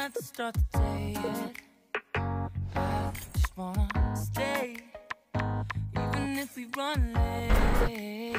have to start the day yet. I just wanna stay, even if we run late.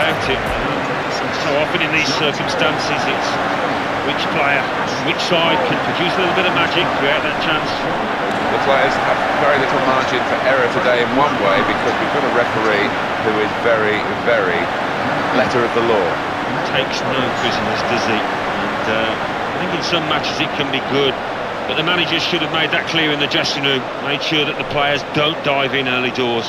about it. So often in these circumstances, it's which player, which side can produce a little bit of magic, create that chance. The players have very little margin for error today in one way because we've got a referee who is very, very letter of the law. Takes no prisoners, does he? And uh, I think in some matches it can be good, but the managers should have made that clear in the dressing room, made sure that the players don't dive in early doors.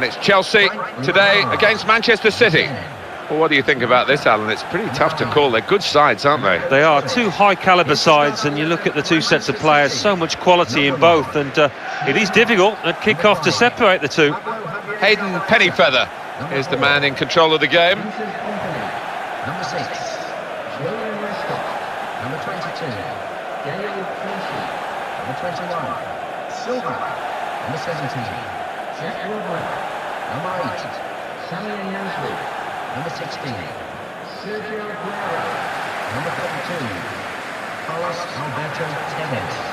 And it's Chelsea today against Manchester City. Well, what do you think about this, Alan? It's pretty tough to call. They're good sides, aren't they? They are two high caliber sides, and you look at the two sets of players, so much quality in both, and uh, it is difficult at kick-off to separate the two. Hayden Pennyfeather is the man in control of the game. Number six, Joleon Lescott. Number 22, Gaël Clichy. Number 21, Silva. Number 17, Jack Rodwell. Number 8, Samir Nasri. Number 16, Sergio Aguero. Number 32, Carlos Alberto Tevez.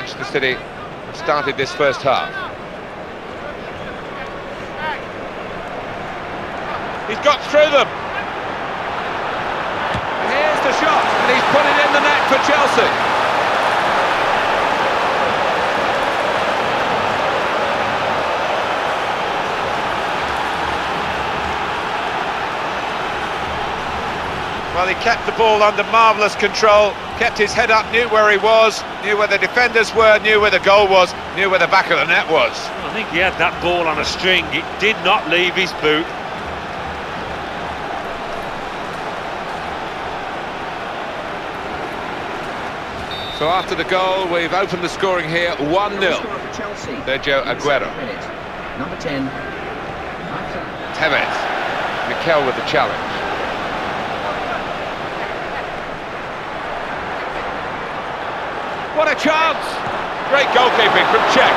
Manchester City started this first half. He's got through them. Here's the shot, and he's put it in the net for Chelsea. Well, he kept the ball under marvellous control, kept his head up, knew where he was, knew where the defenders were, knew where the goal was, knew where the back of the net was. I think he had that ball on a string. It did not leave his boot. So after the goal, we've opened the scoring here 1-0. Sergio Aguero. Number 10, Tevez. Mikel with the challenge. What a chance! Great goalkeeping from Cech.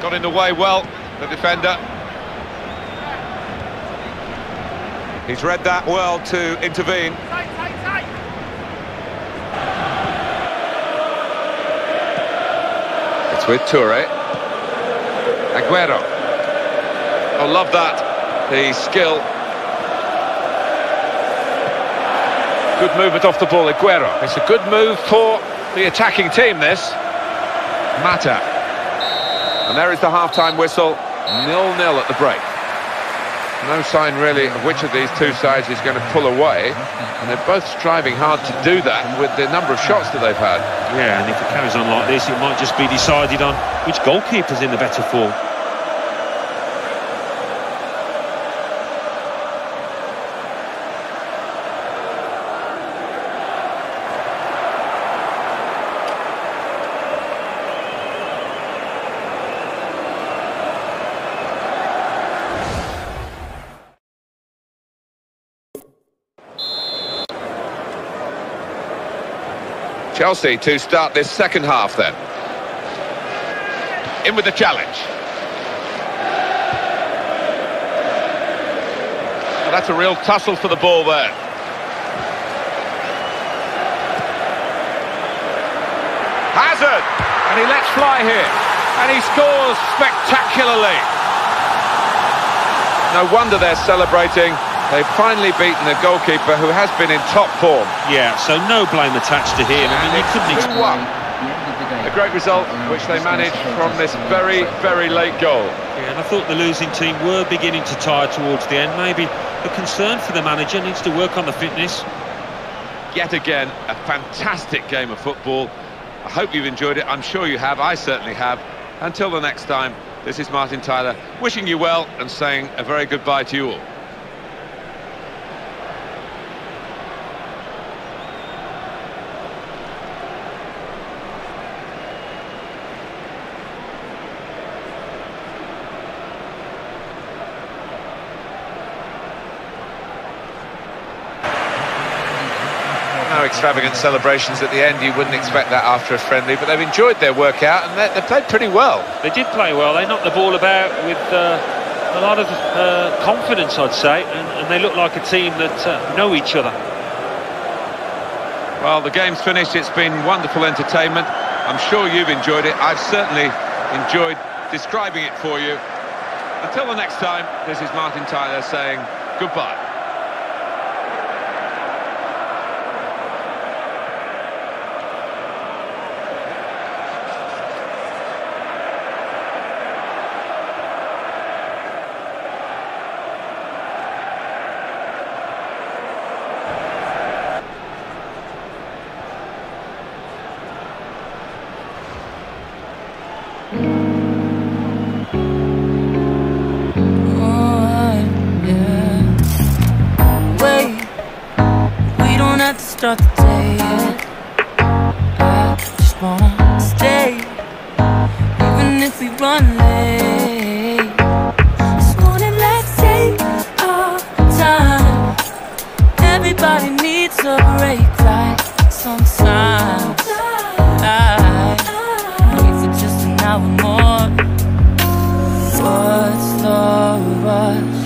Got in the way well, the defender. He's read that well to intervene. It's with Toure. Aguero. Oh, love that. The skill. Good movement off the ball, Aguero. It's a good move for the attacking team, this. Mata. And there is the half-time whistle, nil-nil at the break. No sign really of which of these two sides is going to pull away, and they're both striving hard to do that with the number of shots that they've had. Yeah, and if it carries on like this, it might just be decided on which goalkeeper's in the better form. Chelsea to start this second half then. In with the challenge. Well, that's a real tussle for the ball there. Hazard! And he lets fly here. And he scores spectacularly. No wonder they're celebrating. They've finally beaten the goalkeeper who has been in top form. Yeah, so no blame attached to him. I mean, you couldn't expect... A great result, which they managed from this very, very late goal. Yeah, and I thought the losing team were beginning to tire towards the end. Maybe the concern for the manager needs to work on the fitness. Yet again, a fantastic game of football. I hope you've enjoyed it. I'm sure you have. I certainly have. Until the next time, this is Martin Tyler, wishing you well and saying a very goodbye to you all. No extravagant celebrations at the end. You wouldn't expect that after a friendly, but they've enjoyed their workout and they, they played pretty well. They did play well. They knocked the ball about with uh, a lot of uh, confidence, I'd say, and, and, they look like a team that uh, know each other. Well, the game's finished. It's been wonderful entertainment. I'm sure you've enjoyed it. I've certainly enjoyed describing it for you. Until the next time, this is Martin Tyler saying goodbye. throughout the day I just wanna stay Even if we run late This morning, let's take our time Everybody needs a break right sometimes I need for just an hour more What's the rush?